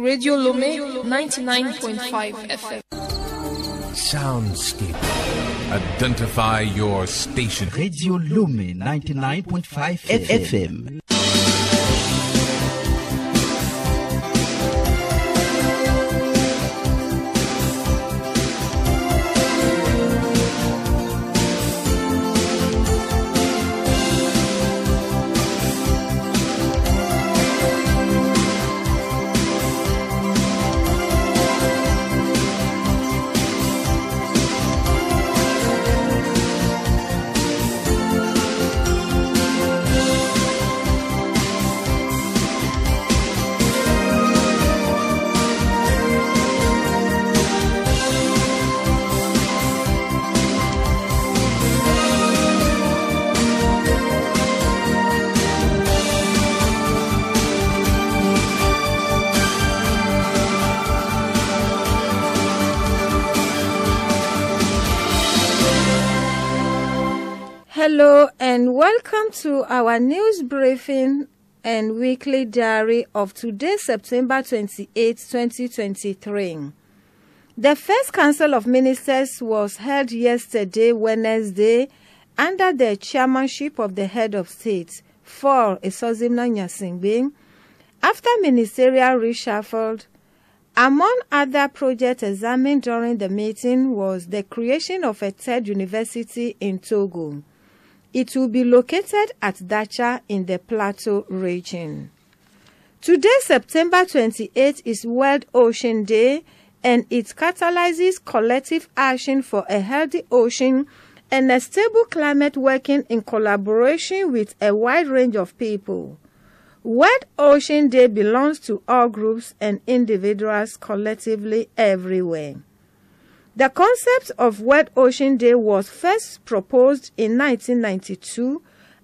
Radio Lome 99.5 FM. Soundscape. Identify your station. Radio Lome 99.5 FM. Welcome to our news briefing and weekly diary of today, September 28, 2023. The first Council of Ministers was held yesterday, Wednesday, under the chairmanship of the head of state, Faure Essozimna Gnassingbé, after ministerial reshuffled. Among other projects examined during the meeting was the creation of a third university in Togo. It will be located at Datcha in the Plateau region. Today, September 28, is World Ocean Day and it catalyzes collective action for a healthy ocean and a stable climate working in collaboration with a wide range of people. World Ocean Day belongs to all groups and individuals collectively everywhere. The concept of World Ocean Day was first proposed in 1992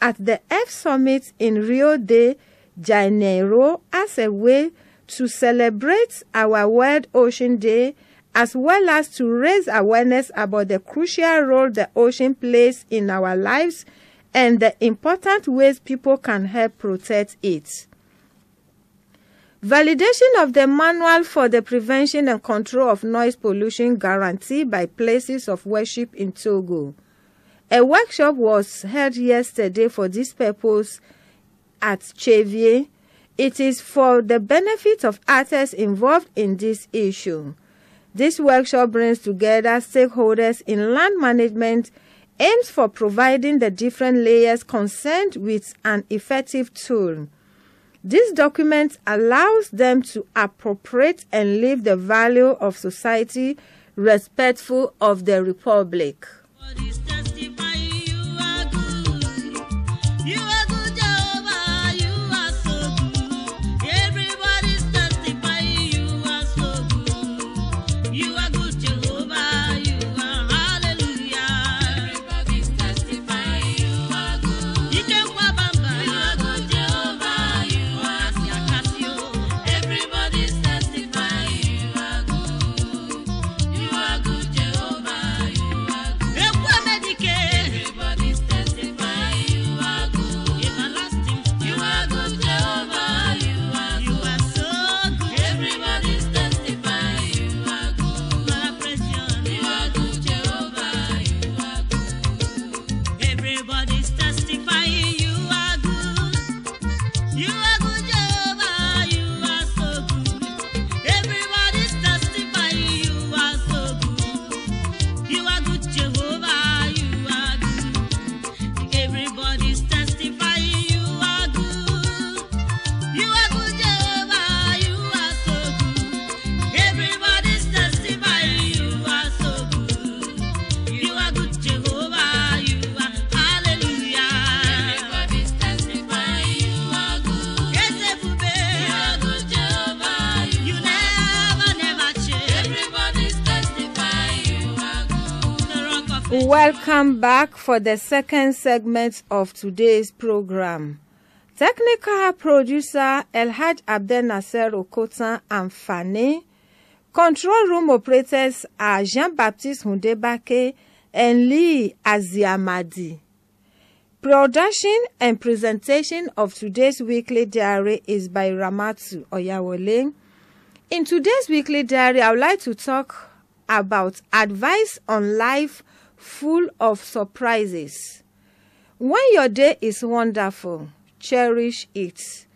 at the Earth Summit in Rio de Janeiro as a way to celebrate our World Ocean Day as well as to raise awareness about the crucial role the ocean plays in our lives and the important ways people can help protect it. Validation of the Manual for the Prevention and Control of Noise Pollution Guarantee by Places of Worship in Togo. A workshop was held yesterday for this purpose at Tsévié. It is for the benefit of artists involved in this issue. This workshop brings together stakeholders in land management, aims for providing the different layers concerned with an effective tool. This document allows them to appropriate and live the value of society respectful of the republic. Welcome back for the second segment of today's program. Technical producer Elhaj Abdel Nasser Okotan and Fane. Control room operators are Jean-Baptiste Hundebake and Lee Aziamadi. Production and presentation of today's weekly diary is by Ramatu Oyawole. In today's weekly diary, I would like to talk about advice on life full of surprises. When your day is wonderful, cherish it.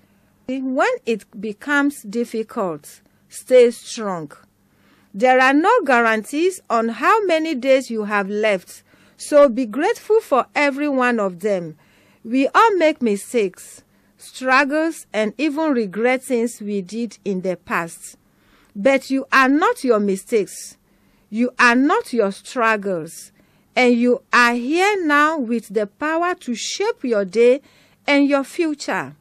When it becomes difficult, stay strong. There are no guarantees on how many days you have left, so be grateful for every one of them. We all make mistakes, struggles, and even regret things we did in the past. But you are not your mistakes. You are not your struggles. And you are here now with the power to shape your day and your future.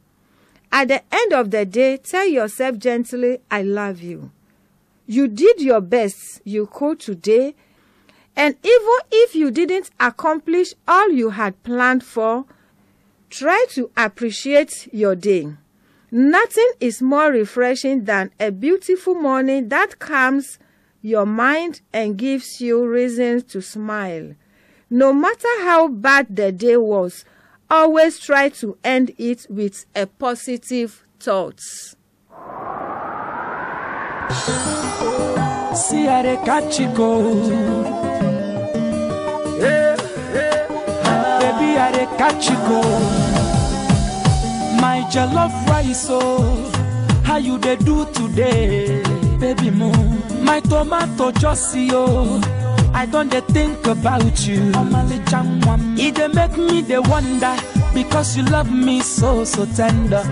At the end of the day, tell yourself gently, I love you. You did your best you could today, and even if you didn't accomplish all you had planned for, try to appreciate your day. Nothing is more refreshing than a beautiful morning that calms your mind and gives you reasons to smile. No matter how bad the day was, always try to end it with a positive thought. You go. Eh, eh. My jollof rice, oh, how you they do today, baby mo? My tomato just oh. I don't dey think about you. It dey make me dey wonder because you love me so so tender.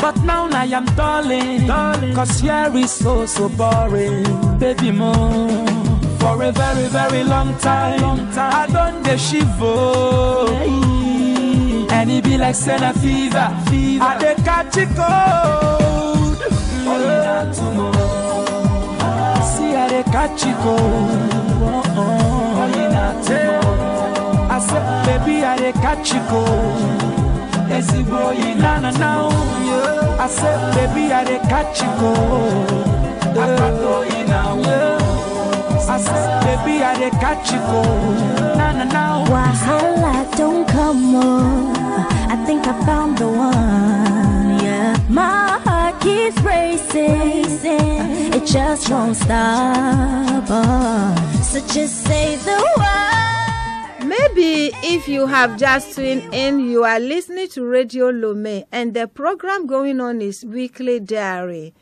But now I am darling, darling. Cause here is so so boring. Baby mo. For a very very long time, long time. I don't dey. Hey. And it be like Senna fever, fever. I dey catch it cold. Mm. Oh, yeah, tomorrow. I said, baby, how they catch. Ezigbo yi na na o. I said, baby, I dey catch you. I said, baby, I dey catch you go. Wahala don't come on. I think I found the one. Yeah, my keeps racing. It just won't stop. Oh. So just say the word. Maybe if you have just tuned in, you are listening to Radio Lome, and the program going on is Weekly Diary.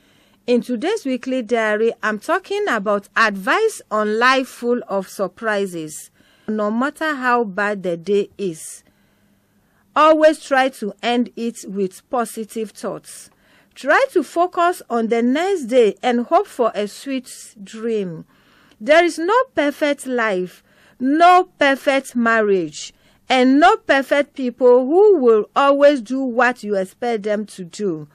In today's Weekly Diary, I'm talking about advice on life full of surprises. No matter how bad the day is, always try to end it with positive thoughts. Try to focus on the next day and hope for a sweet dream. There is no perfect life, no perfect marriage, and no perfect people who will always do what you expect them to do.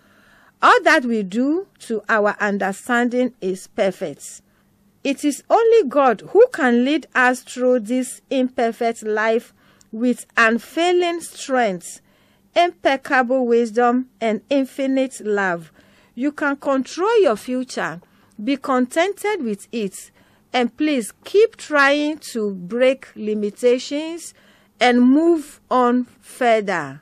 All that we do to our understanding is perfect. It is only God who can lead us through this imperfect life with unfailing strength, impeccable wisdom, and infinite love. You can control your future. Be contented with it. And please keep trying to break limitations and move on further.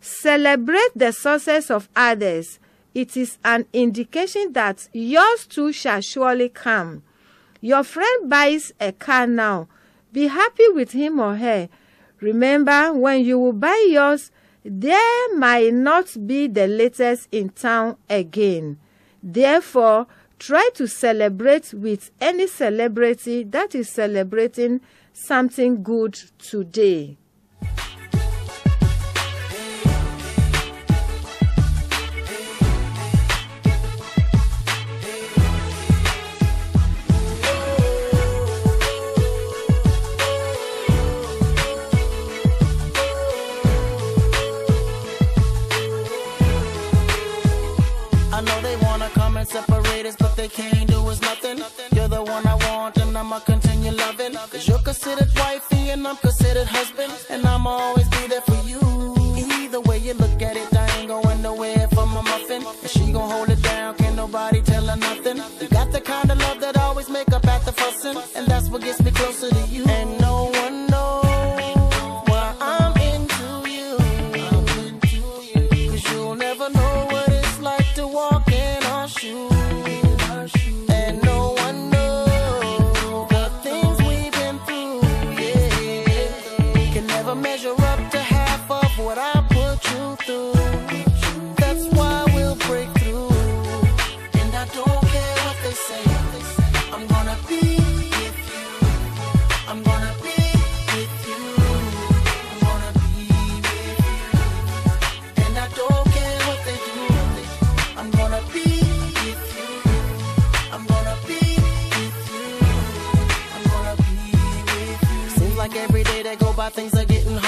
Celebrate the success of others. It is an indication that yours too shall surely come. Your friend buys a car now. Be happy with him or her. Remember, when you will buy yours, there might not be the latest in town again. Therefore, try to celebrate with any celebrity that is celebrating something good today. I know they wanna come and separate us, but they can't do us nothing. You're the one I want, and I'ma continue loving. Cause you're considered wifey, and I'm considered husband. And I'ma always be there for you. Either way you look at it, I ain't going nowhere for my muffin. And she gon' hold it down, can't nobody tell her nothing. You got the kind of love that always make up after fussing. And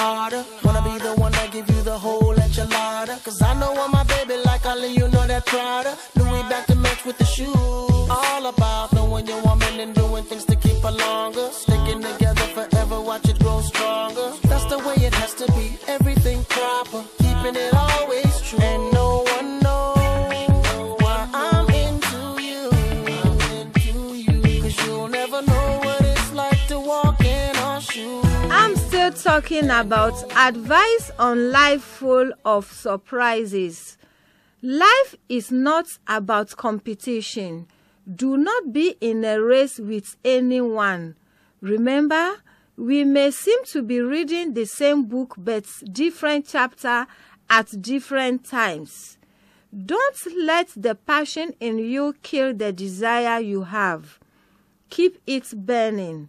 harder. Wanna be the one that give you the whole enchilada. Cause I know I'm my baby like I let you know that Prada. Louis back to match with the shoes. All about knowing your woman and doing things to keep her longer. Sticking together forever, watch it grow stronger. That's the way it has to be. Everything proper. Keeping it always talking about advice on life full of surprises. Life is not about competition. Do not be in a race with anyone. Remember, we may seem to be reading the same book but different chapter at different times. Don't let the passion in you kill the desire you have. Keep it burning.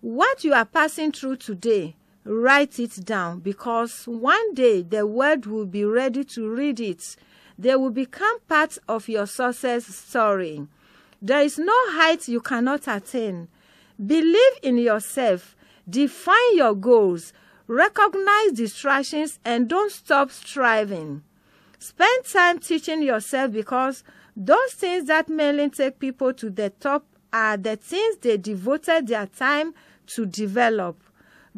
What you are passing through today, write it down because one day the world will be ready to read it. They will become part of your success story. There is no height you cannot attain. Believe in yourself. Define your goals. Recognize distractions and don't stop striving. Spend time teaching yourself because those things that mainly take people to the top are the things they devoted their time to develop.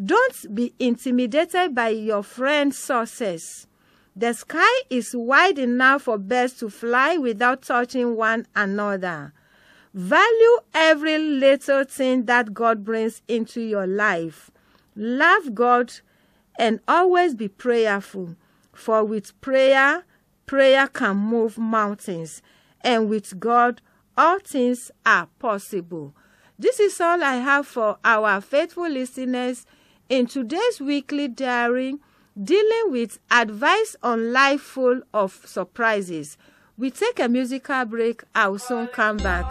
Don't be intimidated by your friend's success. The sky is wide enough for birds to fly without touching one another. Value every little thing that God brings into your life. Love God and always be prayerful. For with prayer, prayer can move mountains. And with God, all things are possible. This is all I have for our faithful listeners in today's weekly diary dealing with advice on life full of surprises. We take a musical break. I will soon come back.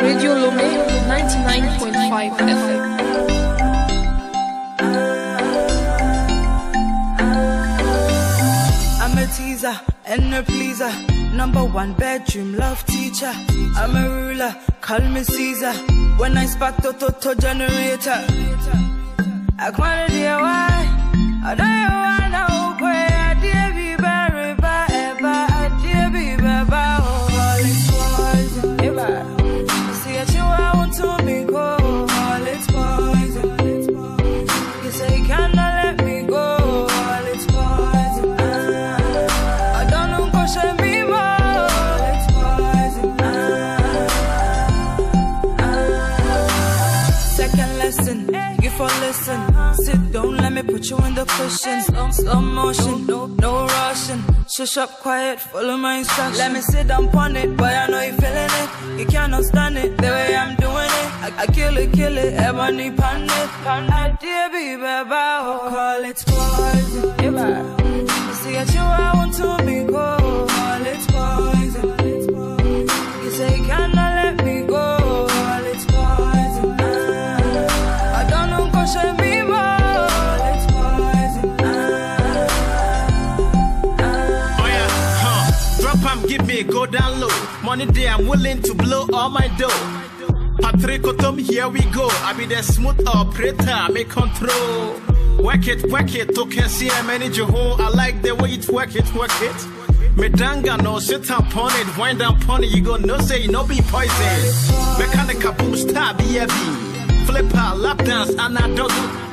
Radio Lome 99.5 FM. And a pleaser. Number one bedroom love teacher. I'm a ruler, call me Caesar. When I spark the toto generator. I dear why. I don't know listen. Sit down, let me put you in the cushion. Slow, slow motion, no, no rushing. Shush up, quiet, follow my instructions. Let me sit down on it, boy, I know you feeling it. You cannot stand it the way I'm doing it. I, I kill it, kill it, ebony pan it. I dear be baby, oh, call it poison. You see what you I want to be go, call it poison. You say you cannot let me go, go down low. Money day, I'm willing to blow all my dough. Patrick Otom, here we go. I be the smooth operator, make control. Work it, work it, to can see I manage your home. I like the way it work it, work it. Me Medanga no sit upon it, wind up on it, you go no say no be poison. Mechanical boom star BFB. Flipper, lap dance, and I don't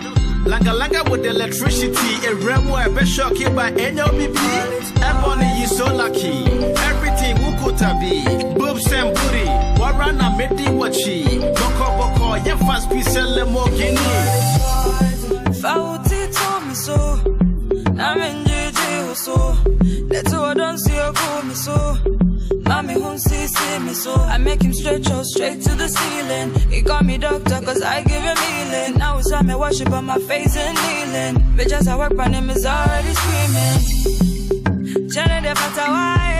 Langa langa with electricity, a remo, a best shock by NOBB. Ebony, you so lucky. Everything wukuta be. Boobs and booty. Warana medi wachi. Boko boko, yeah, fast piece, lemo guinea. Fauti told me so. I'm in JJ oh, so. Let's go don't see me so. Oh. Mommy won't see, see me so. I make him stretch out straight to the ceiling. He call me doctor cause I give him healing. Now it's time I worship on my face and kneeling. Bitch, as I work, my name is already screaming. Jenny, the fata why?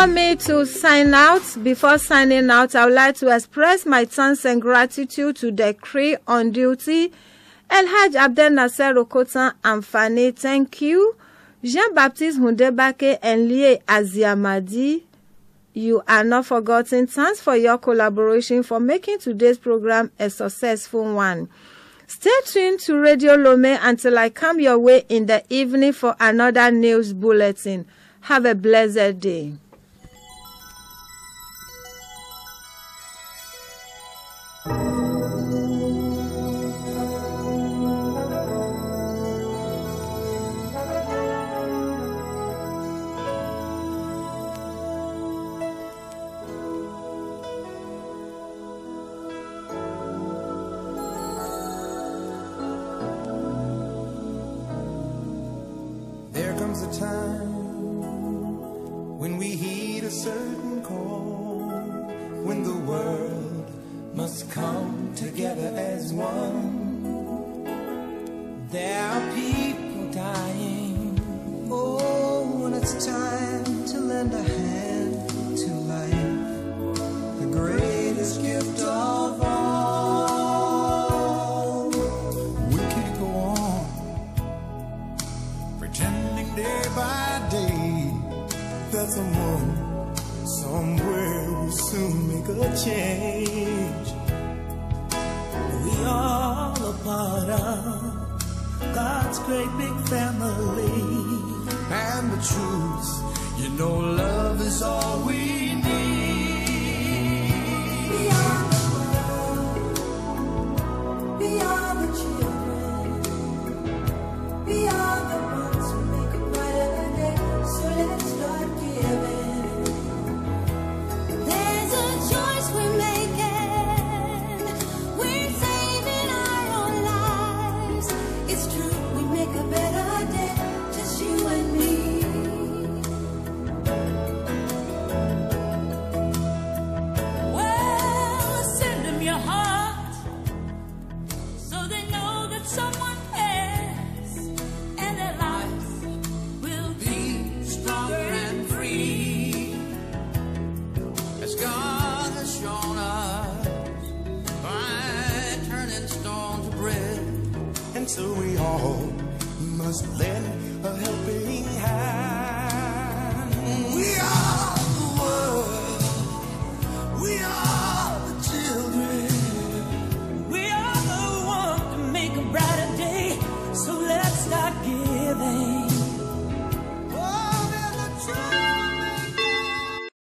For me to sign out. Before signing out, I would like to express my thanks and gratitude to the crew on duty. Elhaj Abdel Nasser Okotan Amfani, thank you. Jean-Baptiste Hundebake and Lie Aziamadi, you are not forgotten. Thanks for your collaboration for making today's program a successful one. Stay tuned to Radio Lome until I come your way in the evening for another news bulletin. Have a blessed day. A time when we heed a certain call, when the world must come together as one. All must lend a helping hand.